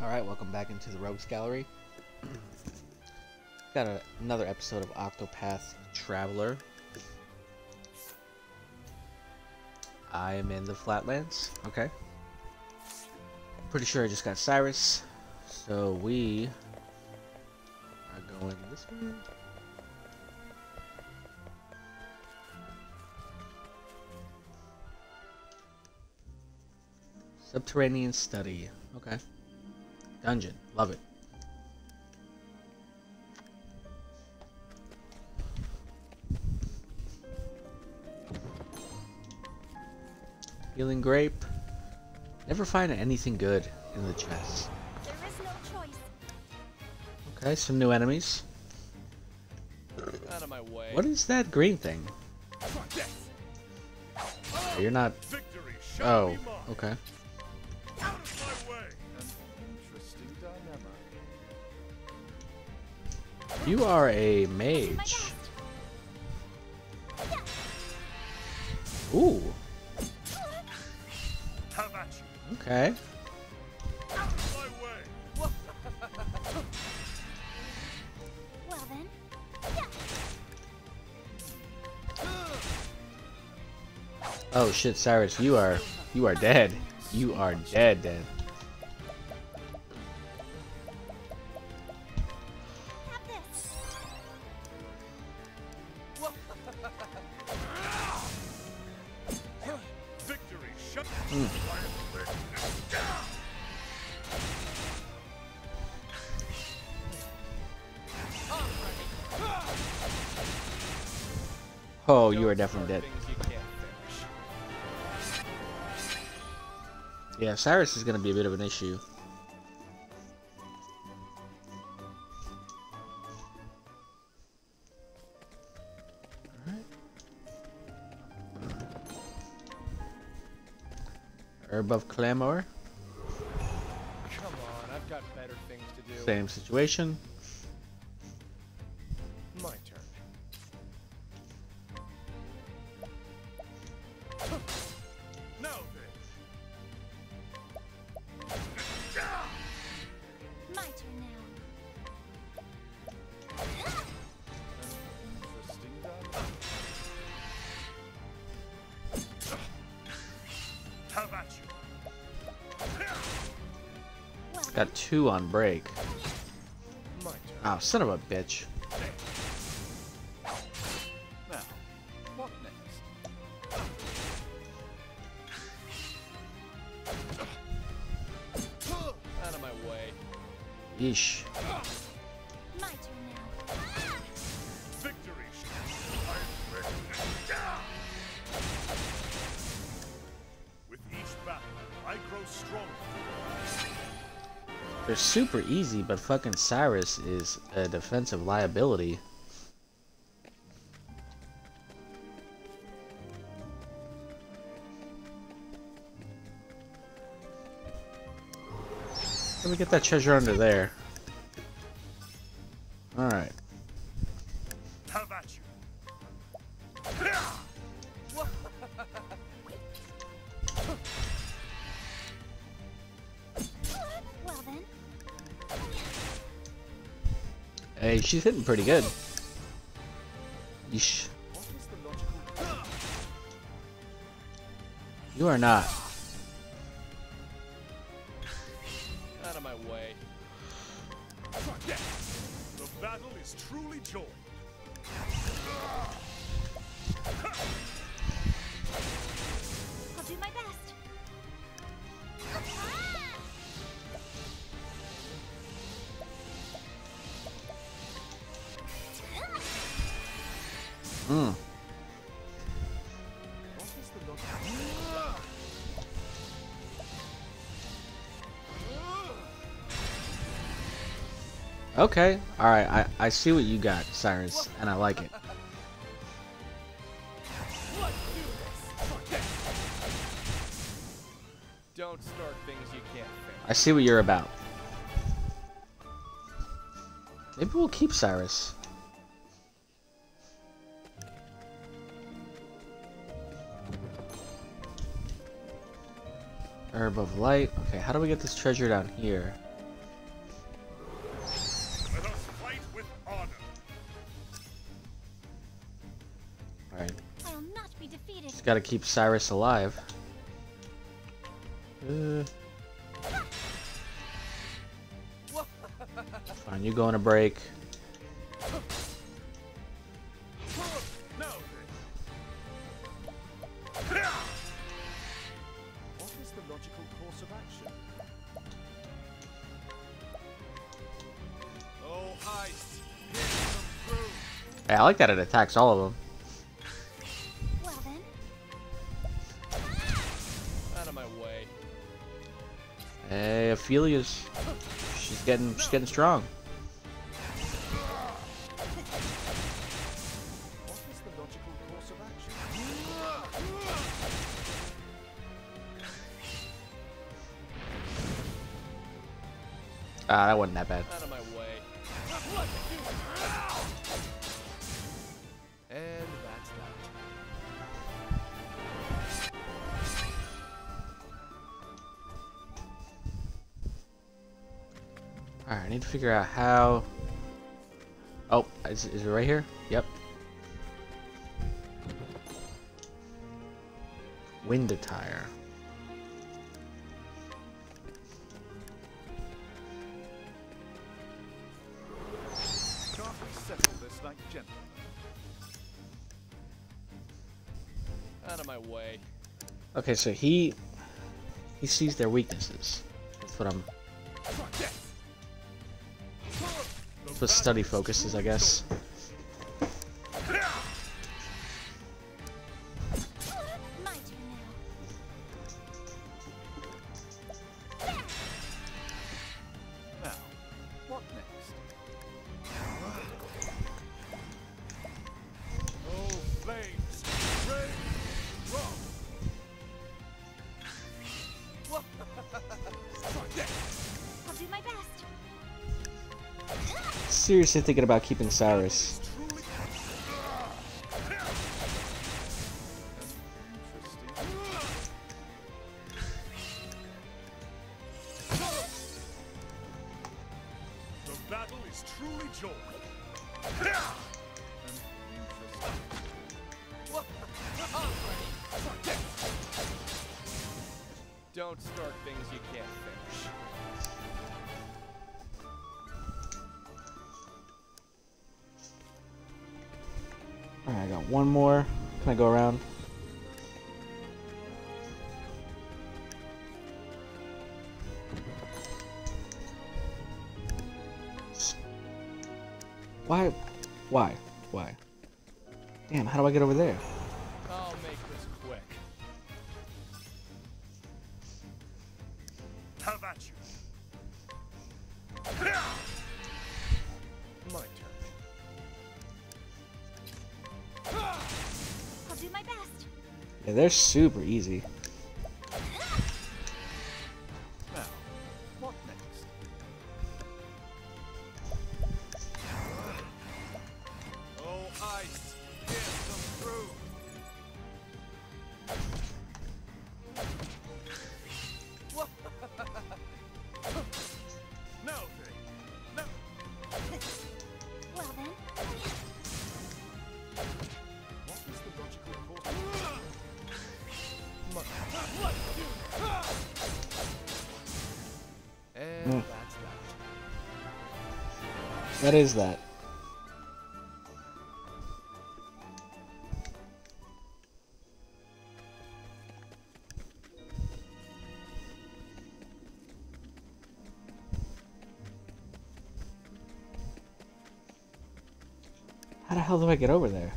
Alright, welcome back into the Rogues Gallery. Got a, another episode of Octopath Traveler. I am in the Flatlands. Okay. Pretty sure I just got Cyrus. So we are going this way. Subterranean study. Okay. Dungeon. Love it. Healing grape. Never find anything good in the chest. There is no choice. Okay, some new enemies. Out of my way. What is that green thing? Oh, You're not. Victory Oh, okay. You are a mage. Ooh, Have at you. okay. Out of my way. Well then. Oh shit, Cyrus, you are you are dead. You are dead, dead. Definitely start dead. Things you can't finish. Yeah, Cyrus is gonna be a bit of an issue. Alright. Herb of Clamor, Come on, two on break. Oh, son of a bitch. Yeesh. Super easy, but fucking Cyrus is a defensive liability. Let me get that treasure under there. She's hitting pretty good. Yeesh. You are not. Okay. Alright, I, I see what you got, Cyrus, and I like it. Don't start things you can't finish. I see what you're about. Maybe we'll keep Cyrus. Herb of Light. Okay, how do we get this treasure down here? Gotta keep Cyrus alive. Uh. Fine, you go on a break. No. What is the logical course of action? Oh, ice! Here's some proof! Hey, I like that it attacks all of them. Ophelia's she's getting she's getting strong. Ah, that wasn't that bad. Alright, I need to figure out how. Oh, is, is it right here? Yep. Wind attire. Can't we settle this like gentlemen? Out of my way. Okay, so he he sees their weaknesses. That's what I'm. What study focuses, I guess. Seriously thinking about keeping Cyrus. The battle is truly joy. Don't start things you can't one more. Can I go around? Why? Why? Why? Damn, how do I get over there? They're super easy. That is that. How the hell do I get over there?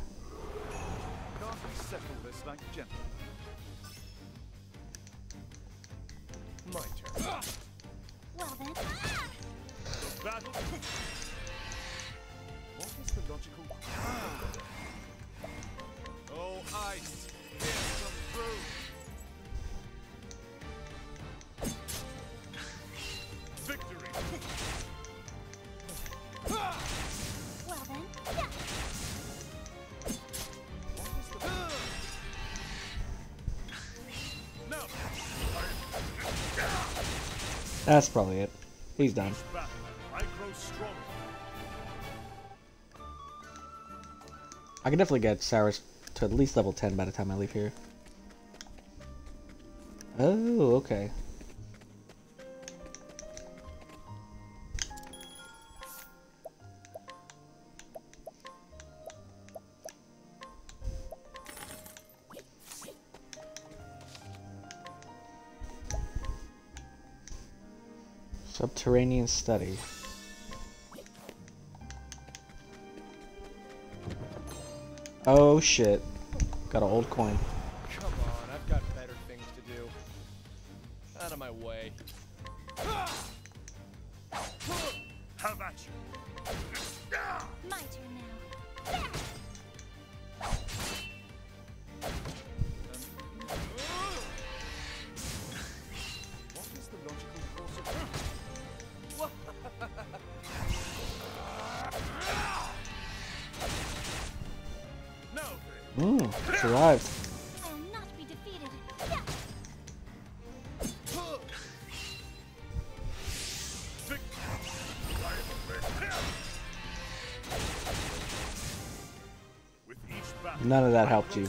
That's probably it. He's done. I can definitely get Cyrus to at least level 10 by the time I leave here. Oh, okay. Subterranean study. Oh shit. Got an old coin. None of that helped you.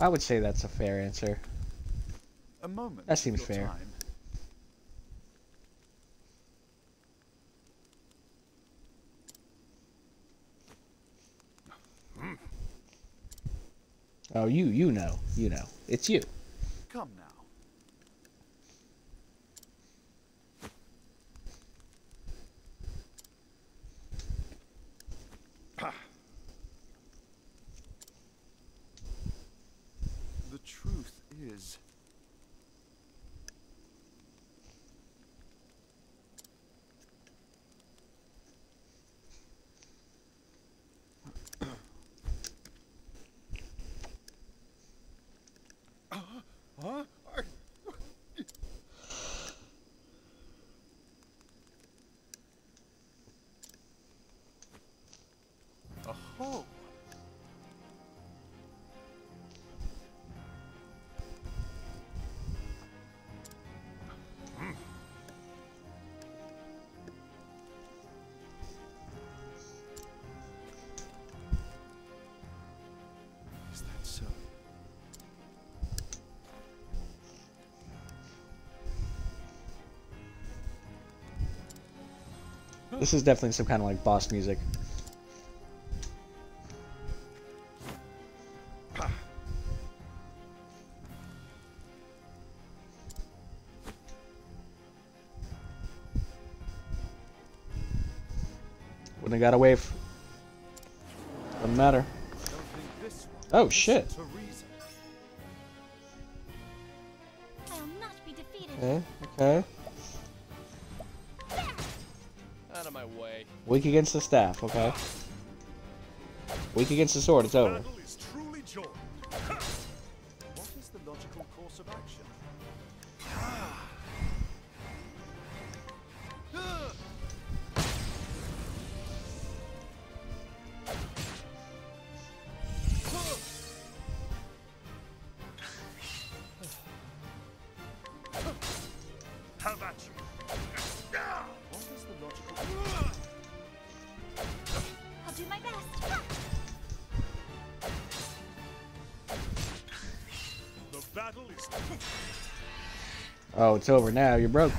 I would say that's a fair answer. A moment. That seems fair. Time. Oh, you, you know, you know. It's you. Come now. This is definitely some kind of like boss music. Wouldn't have got away. F- Doesn't matter. Don't think this one Oh, shit. listen to Weak against the staff, okay. Weak against the sword, it's over. Over now, you're broke.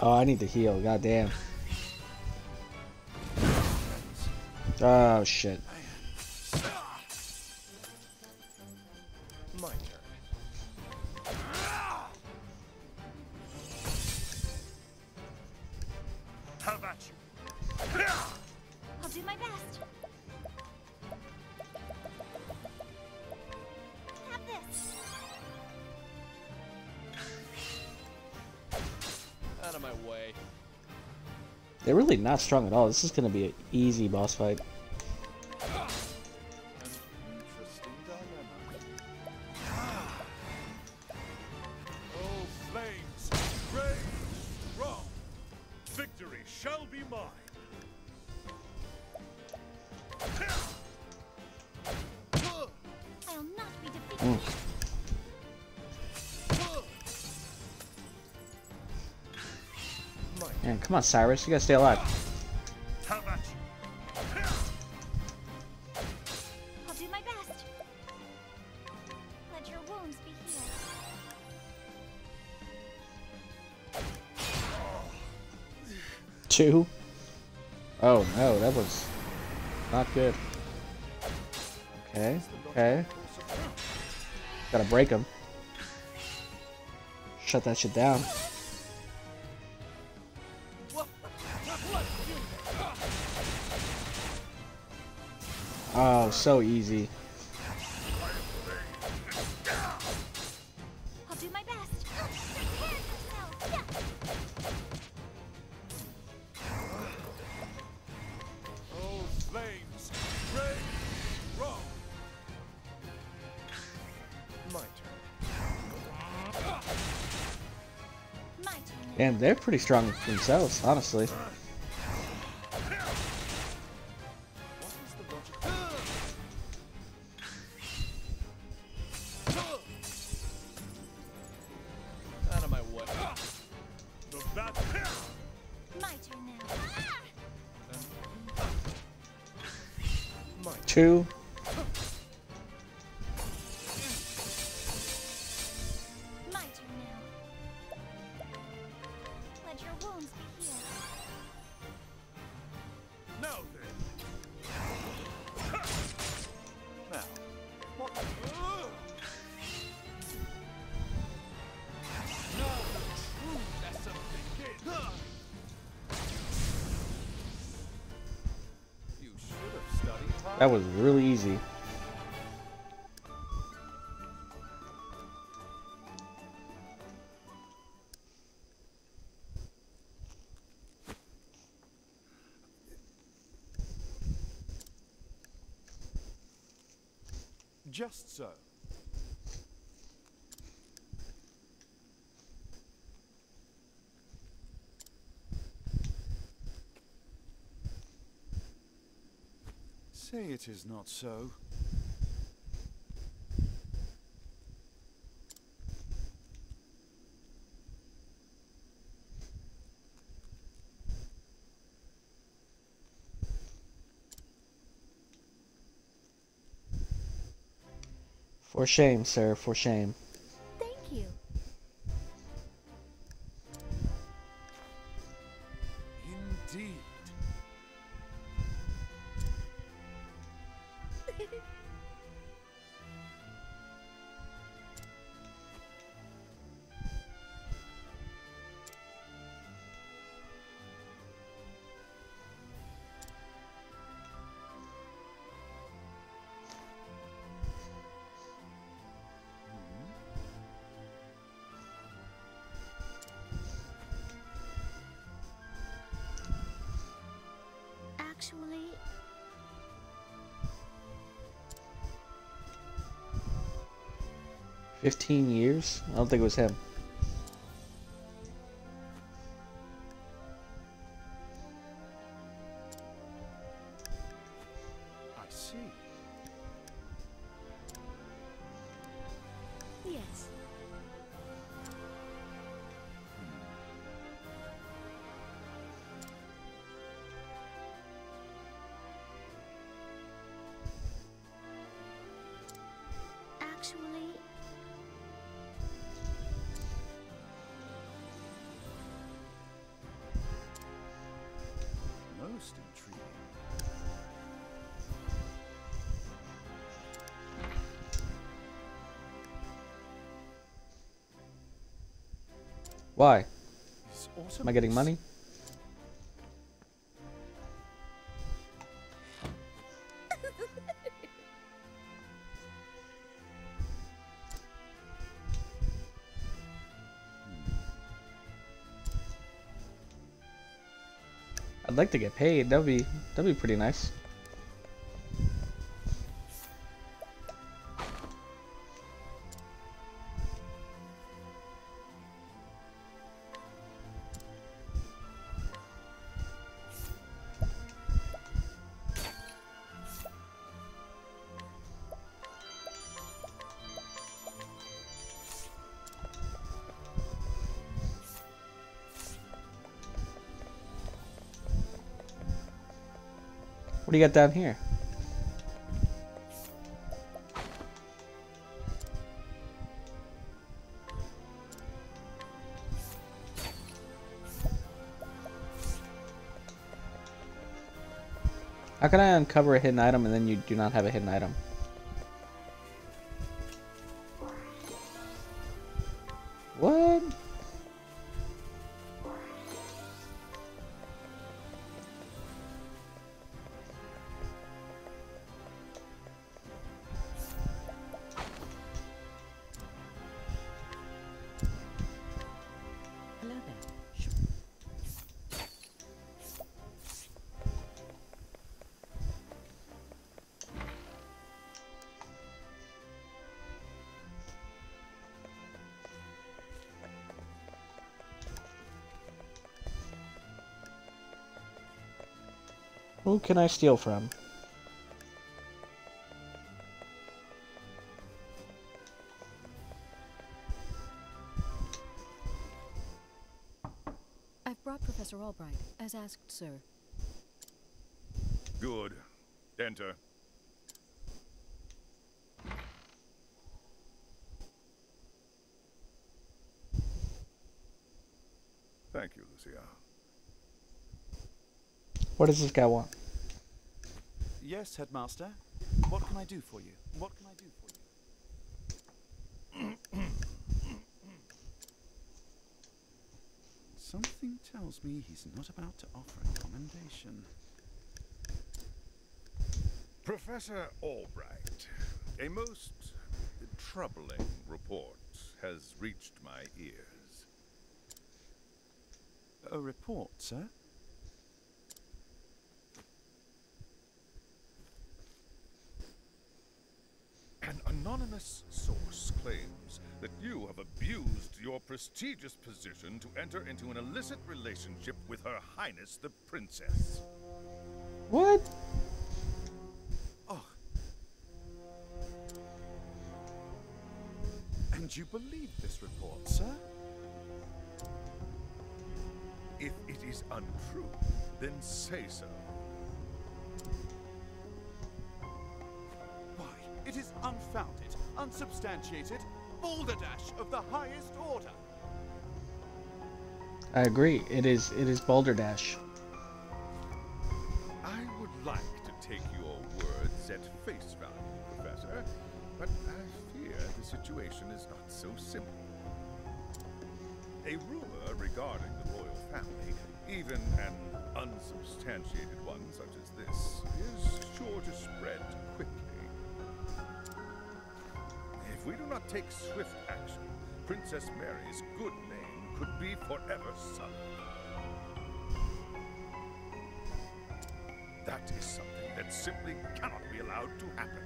Oh, I need to heal. God damn. Oh shit. Not strong at all. This is gonna be an easy boss fight. Come on, Cyrus. You gotta stay alive. Have at you. I'll do my best. Let your wounds be healed. Two. Oh no, that was not good. Okay, okay. Gotta break him. Shut that shit down. Oh, my turn now. And they're pretty strong themselves, honestly. That was really easy. Just so. Is not so. For shame, sir, for shame. Actually, Fifteen years? I don't think it was him. Why? Am I getting money? I'd like to get paid. That'd be that'd be pretty nice. You got down here? How can I uncover a hidden item and then you do not have a hidden item? Who can I steal from? I've brought Professor Albright, as asked, sir. Good. Enter. Thank you, Lucia. What does this guy want? Yes, headmaster. What can I do for you? What can I do for you? Something tells me he's not about to offer a commendation. Professor Albright, a most troubling report has reached my ears. A report, sir? Anonymous source claims that you have abused your prestigious position to enter into an illicit relationship with Her Highness the Princess. What? Oh. And you believe this report, sir? If it is untrue, then say so. Unfounded, unsubstantiated, balderdash of the highest order. I agree. It is it is Balderdash. I would like to take your words at face value, Professor, but I fear the situation is not so simple. A rumor regarding the royal family, even an unsubstantiated one such as this, is sure to spread quickly. If we do not take swift action, Princess Mary's good name could be forever sullied. That is something that simply cannot be allowed to happen.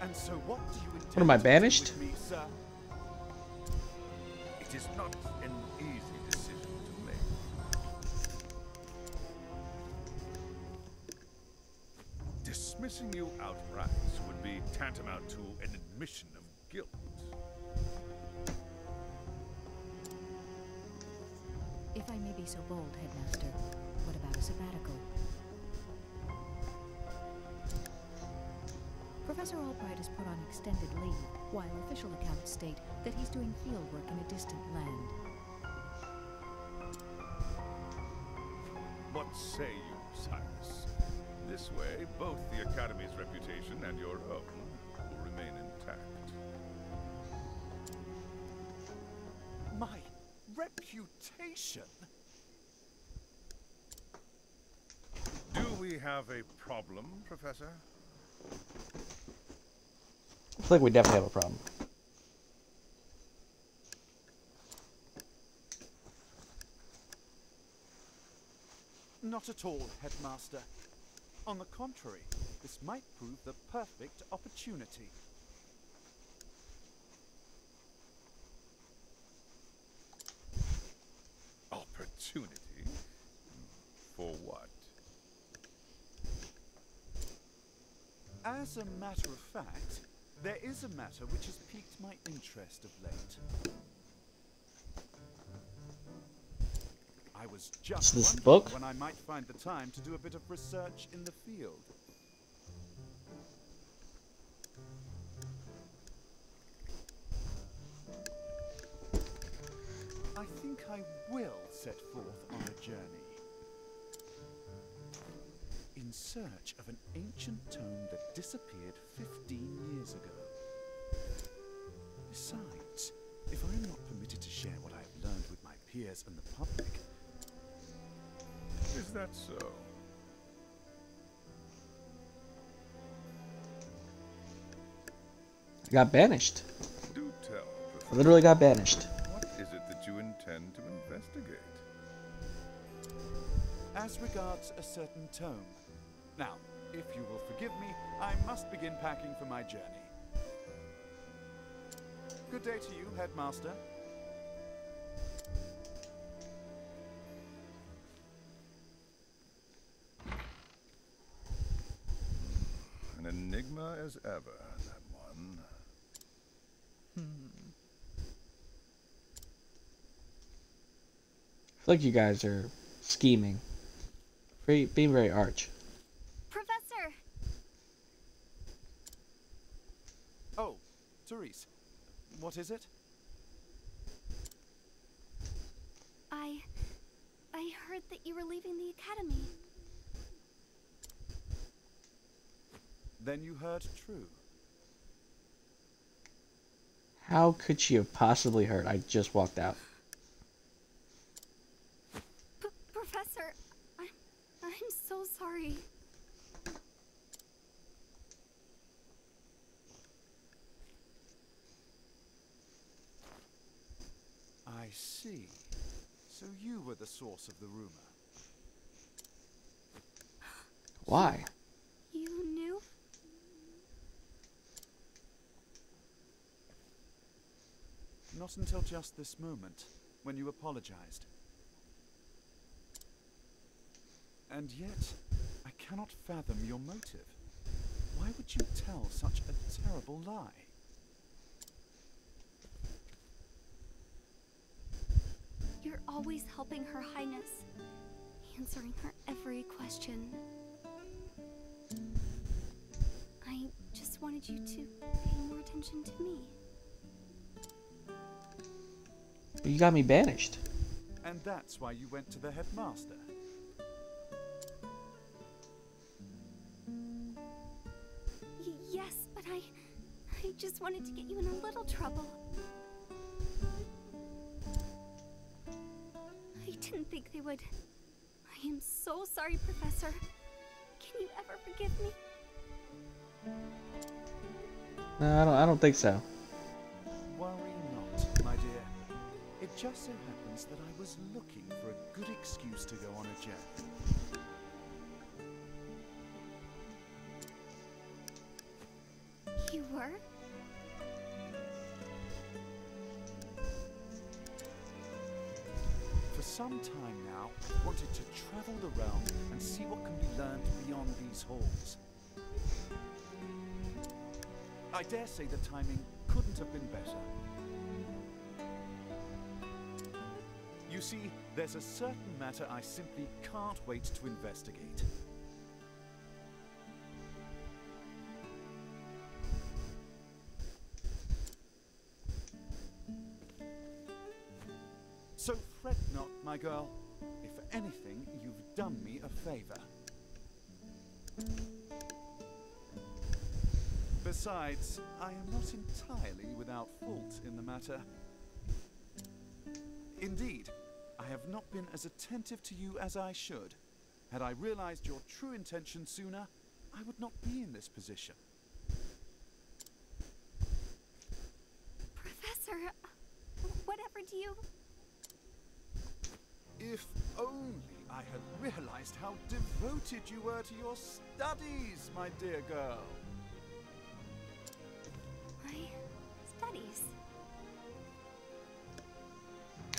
And so what do you intend What am I, to do banished? with me, sir? It is not an easy decision to make. Dismissing you outright be tantamount to an admission of guilt. If I may be so bold, Headmaster, what about a sabbatical? Professor Albright is put on extended leave, while official accounts state that he's doing field work in a distant land. What say? This way, both the Academy's reputation and your own will remain intact. My reputation? Do we have a problem, Professor? I feel like we definitely have a problem. Not at all, Headmaster. On the contrary, this might prove the perfect opportunity. Opportunity? For what? As a matter of fact, there is a matter which has piqued my interest of late. I was just this book? when I might find the time to do a bit of research in the field. I think I will set forth on a journey. In search of an ancient tome that disappeared 15 years ago. Besides, if I am not permitted to share what I have learned with my peers and the public, Is that so? I got banished. Do tell, I literally got banished. What is it that you intend to investigate? as regards a certain tome. Now, if you will forgive me, I must begin packing for my journey. Good day to you, Headmaster. Enigma as ever, that one. I feel like you guys are scheming. Very, being very arch. Professor! Oh, Therese. What is it? I. I heard that you were leaving the academy. True. How could she have possibly heard? I just walked out. P- Professor, I'm. I'm so sorry. I see. So you were the source of the rumor. Why? You knew? Not until just this moment, when you apologized. And yet, I cannot fathom your motive. Why would you tell such a terrible lie? You're always helping Her Highness, answering her every question. I just wanted you to pay more attention to me. You got me banished. And that's why you went to the headmaster. Y- yes, but I. I just wanted to get you in a little trouble. I didn't think they would. I am so sorry, Professor. Can you ever forgive me? No, I don't. I don't think so. Just so happens that I was looking for a good excuse to go on a journey. You were? For some time now, I've wanted to travel the realm and see what can be learned beyond these halls. I dare say the timing couldn't have been better. You see, there's a certain matter I simply can't wait to investigate. So fret not, my girl. If anything, you've done me a favor. Besides, I am not entirely without fault in the matter. Indeed, I have not been as attentive to you as I should. Had I realized your true intention sooner, I would not be in this position. Professor, whatever do you... If only I had realized how devoted you were to your studies, my dear girl. My studies.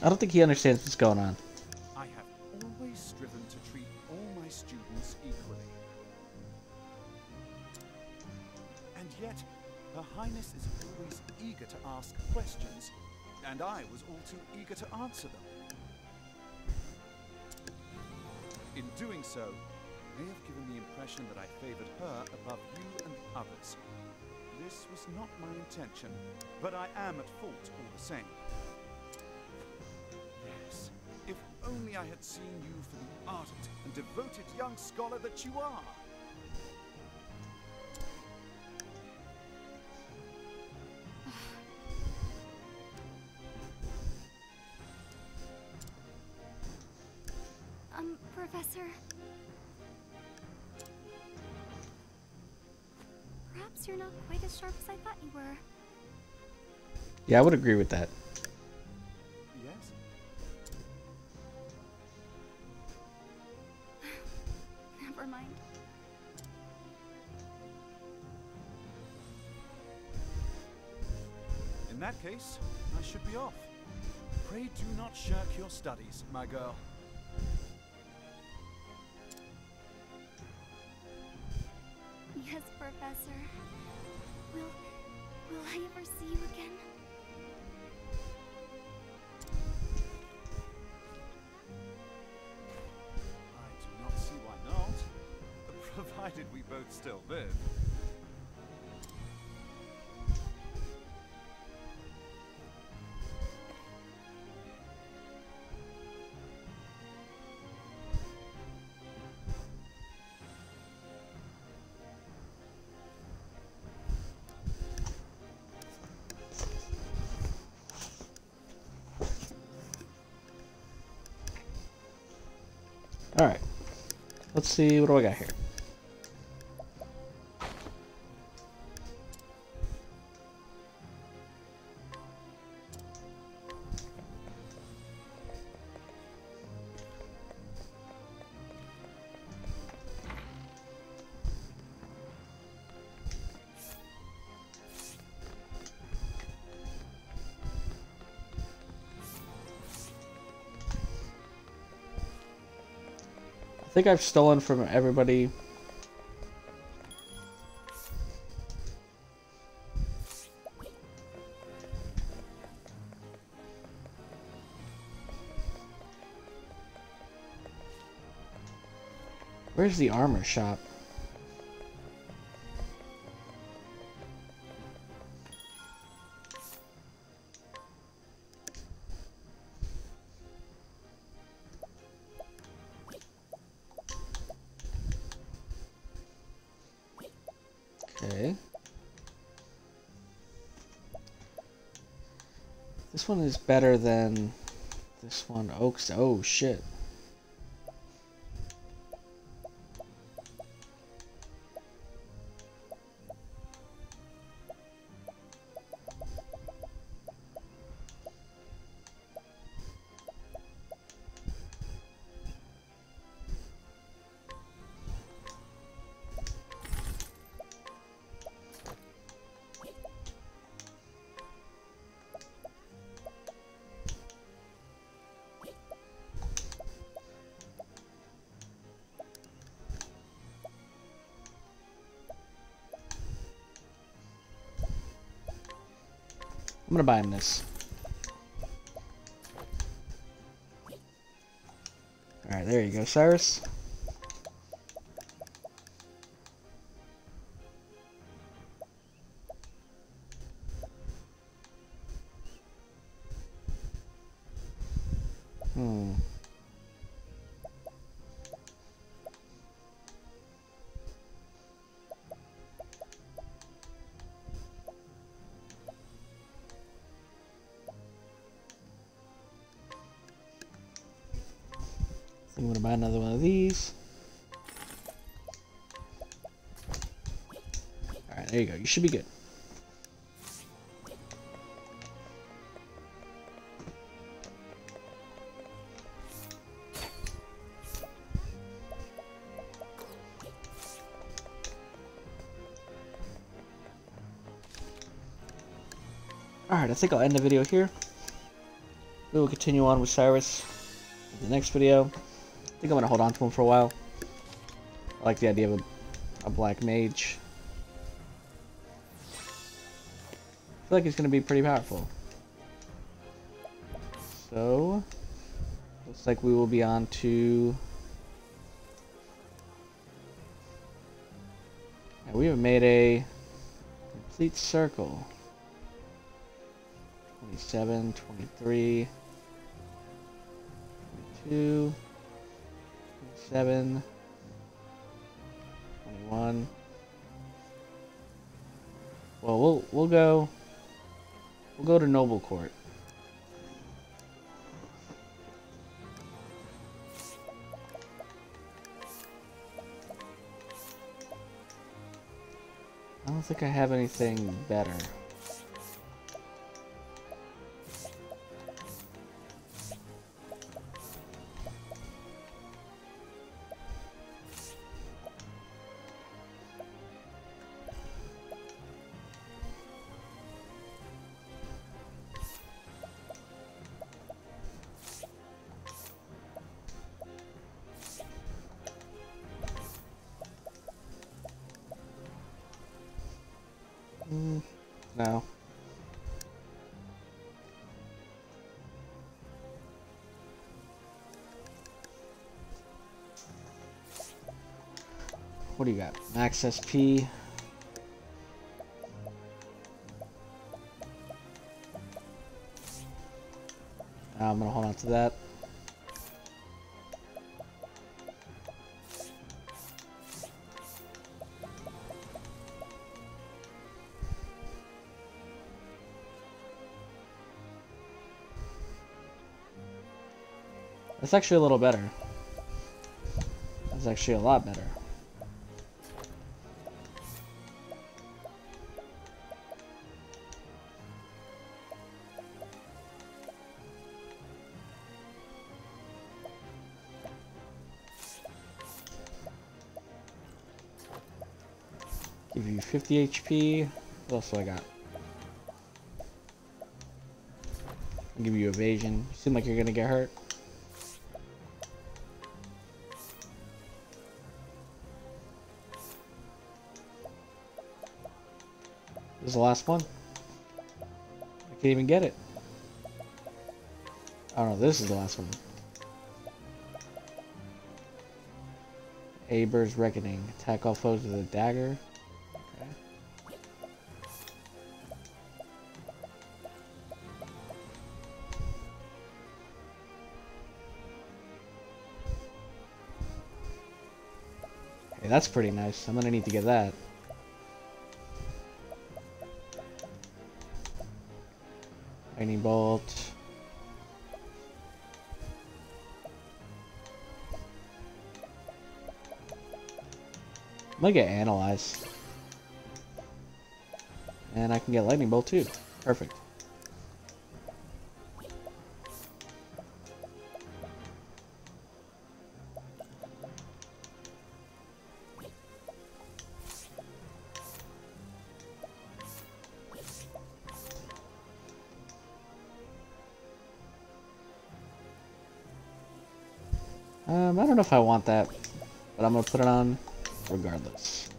I don't think he understands what's going on. I have always striven to treat all my students equally. And yet, Her Highness is always eager to ask questions, and I was all too eager to answer them. In doing so, may have given the impression that I favored her above you and the others. This was not my intention, but I am at fault all the same. Only I had seen you for the ardent and devoted young scholar that you are. Um, Professor. Perhaps you're not quite as sharp as I thought you were. Yeah, I would agree with that. My girl. Yes, Professor. Will... will I ever see you again? I do not see why not, provided we both still live. Let's see, what do I got here? Think I've stolen from everybody. Where's the armor shop? This one is better than this one. Oaks. Oh shit. Gonna buy him this. Alright, there you go, Cyrus. Hmm. I'm gonna buy another one of these. Alright, there you go. You should be good. Alright, I think I'll end the video here. We will continue on with Cyrus in the next video. Think I'm to hold on to him for a while. I like the idea of a, a black mage. I feel like he's to be pretty powerful. So, looks like we will be on to... And we have made a complete circle. 27, 23, 22, 27, 21. Well, we'll we'll go we'll go to Noble Court. I don't think I have anything better. What do you got? Max SP. I'm gonna hold on to that. That's actually a little better. That's actually a lot better. 50 HP. What else do I got? I'll give you evasion. You seem like you're gonna get hurt. This is the last one. I can't even get it. I don't know, this is the last one. Aeber's Reckoning. Attack all foes with a dagger. That's pretty nice. I'm gonna need to get that. Lightning bolt. I'm gonna get analyze. And I can get lightning bolt too. Perfect. I want that, but I'm gonna put it on regardless.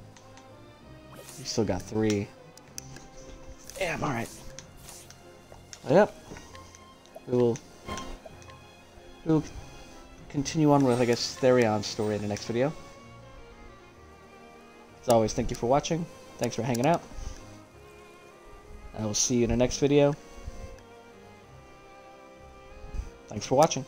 We still got three. I'm alright. Yep. We will. We will continue on with, I guess, Therion's story in the next video. As always, thank you for watching. Thanks for hanging out. I will see you in the next video. Thanks for watching.